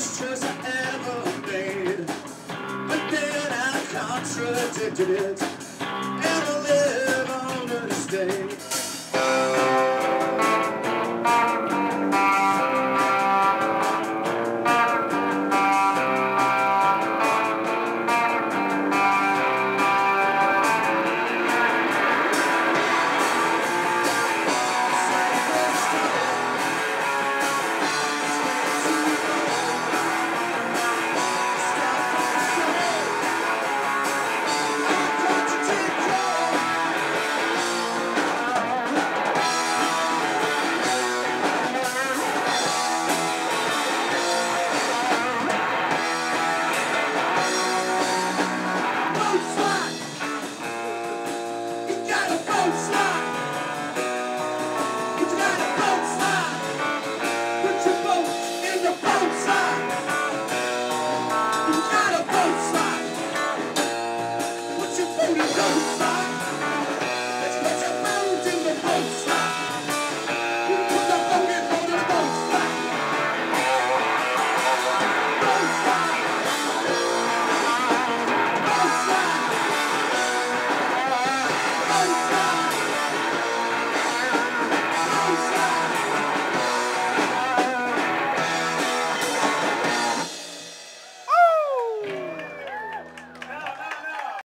best choice I ever made. But then I contradicted it, and I live on a mistake.